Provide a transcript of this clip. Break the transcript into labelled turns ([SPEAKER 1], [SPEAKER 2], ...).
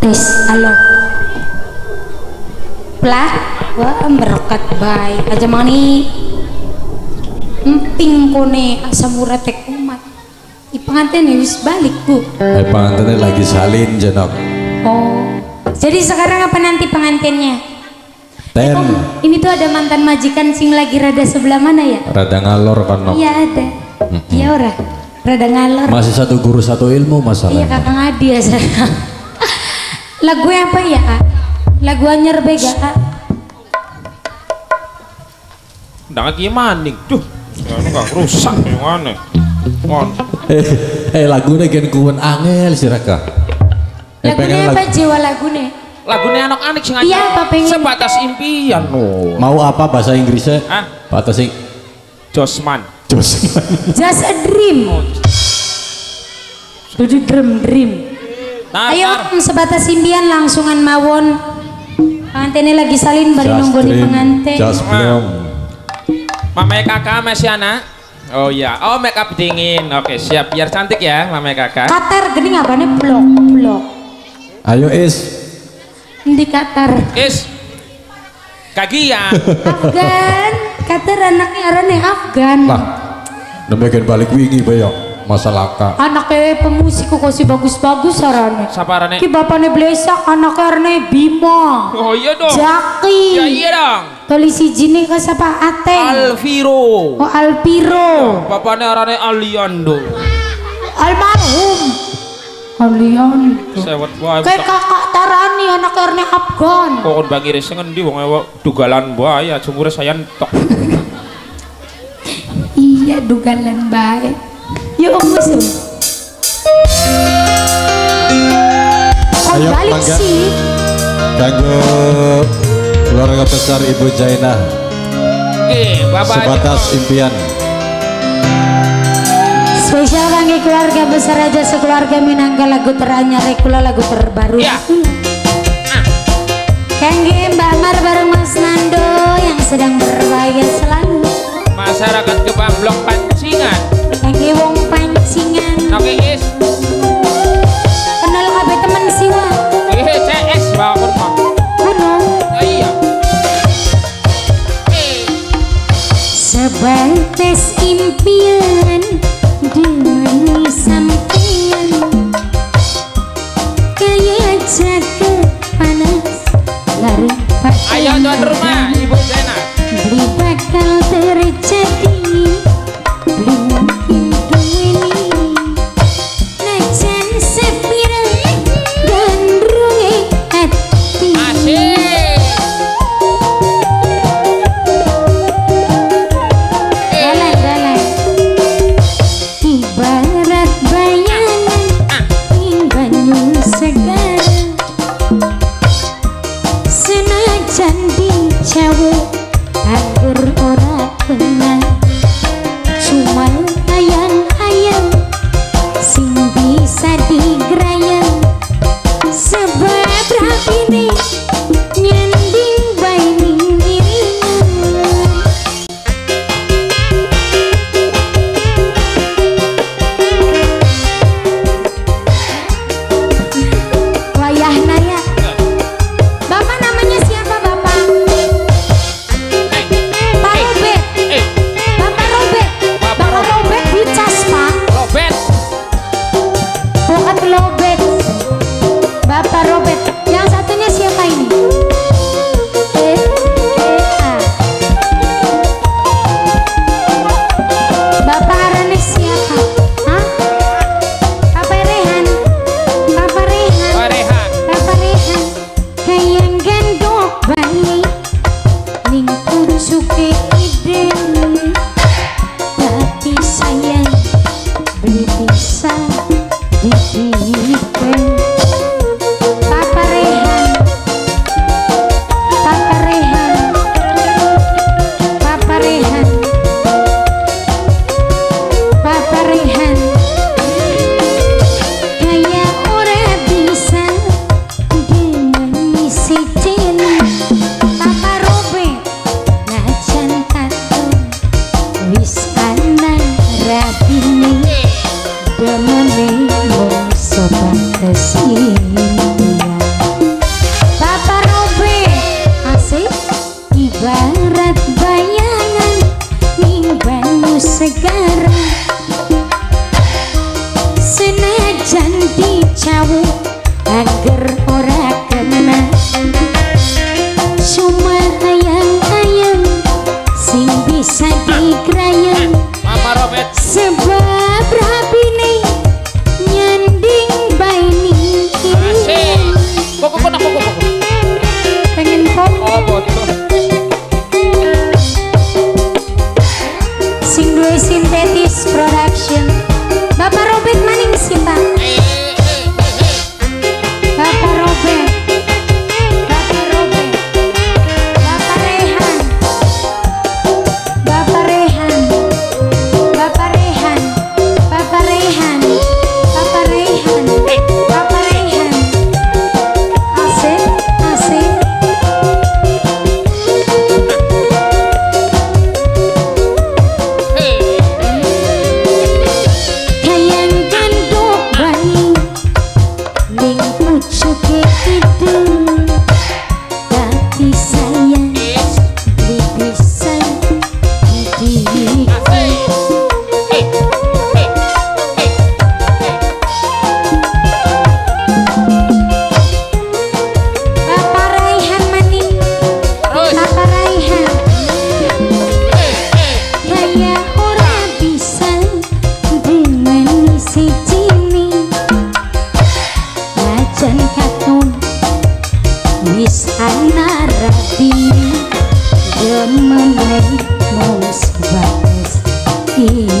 [SPEAKER 1] tes halo. Plah, wah berkat baik aja mani. Emping kone asam urat tek umat. I pengantin wis balik bu.
[SPEAKER 2] Eh pengantinnya lagi salin jenok.
[SPEAKER 1] oh. Jadi sekarang apa nanti pengantinnya?
[SPEAKER 2] Ten,
[SPEAKER 1] Oh, ini tuh ada mantan majikan sing lagi rada sebelah mana ya?
[SPEAKER 2] Rada ngalor kan nok.
[SPEAKER 1] iya ada. Iya ora? Rada ngalor.
[SPEAKER 2] Masih satu guru satu ilmu
[SPEAKER 1] iya
[SPEAKER 2] masalahnya.
[SPEAKER 1] kakang Adi ya saya lagu apa ya Kak? lagu anyer bega Kak?
[SPEAKER 3] Ndak lagi maning. Duh, ya enggak rusak yang aneh. Ngon.
[SPEAKER 2] Eh, eh lagunya gen kuwen angel sih Raka. Eh
[SPEAKER 1] lagunya apa
[SPEAKER 2] lagu,
[SPEAKER 1] jiwa lagunya
[SPEAKER 3] Lagunya anak-anak sing
[SPEAKER 1] Iya, apa pengen?
[SPEAKER 3] Sebatas impian no.
[SPEAKER 2] mau apa bahasa Inggrisnya?
[SPEAKER 3] Ah,
[SPEAKER 2] Bahasa sing
[SPEAKER 3] Josman.
[SPEAKER 2] Jos.
[SPEAKER 1] just a dream Dudu dream dream
[SPEAKER 3] Tar,
[SPEAKER 1] ayo
[SPEAKER 3] tar.
[SPEAKER 1] Om, sebatas impian langsungan mawon pengantinnya lagi salin bari nunggu di pengantin
[SPEAKER 2] Just belum.
[SPEAKER 3] Mama kakak masih anak. Oh iya, oh make up dingin. Oke, siap biar cantik ya, Mama kakak.
[SPEAKER 1] Qatar gini ngapain blok blok
[SPEAKER 2] Ayo Is.
[SPEAKER 1] di Qatar
[SPEAKER 3] Is. Kagian.
[SPEAKER 1] Afgan Qatar anaknya arane Afgan
[SPEAKER 2] Lah, demikian balik wingi bayok masalah ka.
[SPEAKER 1] anaknya pemusik kok sih bagus-bagus arane
[SPEAKER 3] Saparane.
[SPEAKER 1] ki bapaknya blesak anaknya arane Bima
[SPEAKER 3] Oh iya dong.
[SPEAKER 1] Jaki
[SPEAKER 3] Ya iya dong.
[SPEAKER 1] Tolisi jini ke siapa Ateng
[SPEAKER 3] Alviro.
[SPEAKER 1] Oh Alpiro
[SPEAKER 3] Bapaknya arane Aliando.
[SPEAKER 1] Almarhum Kalian
[SPEAKER 3] Sewet wae.
[SPEAKER 1] Kayak kakak Tarani anak Erne Afgan
[SPEAKER 3] Kok bang iris ngendi wong ewa dugalan bae aja umure saya entok.
[SPEAKER 1] Iya dugalan baik Yuk Oh
[SPEAKER 2] Ayo,
[SPEAKER 1] balik sih
[SPEAKER 2] Kanggo keluarga besar Ibu Jainah
[SPEAKER 3] Oke, bapak.
[SPEAKER 2] sebatas impian.
[SPEAKER 1] Spesial bagi keluarga besar aja sekeluarga Minangka lagu teranyar kula lagu terbaru
[SPEAKER 3] Ya. Ah,
[SPEAKER 1] Kangge Mbak Mar bareng Mas Nando yang sedang berbahagia selalu
[SPEAKER 3] masyarakat kebablok pancingan.
[SPEAKER 1] Kangge wong
[SPEAKER 3] is.
[SPEAKER 1] Kenal kabeh temen siwa.
[SPEAKER 3] CS Oh iya. Eh,
[SPEAKER 1] Sebatas impian dengan sampean Kayak jaket panas Lari
[SPEAKER 3] Ayo tuan rumah,
[SPEAKER 1] barat bayangan mimbanmu sekarang aquí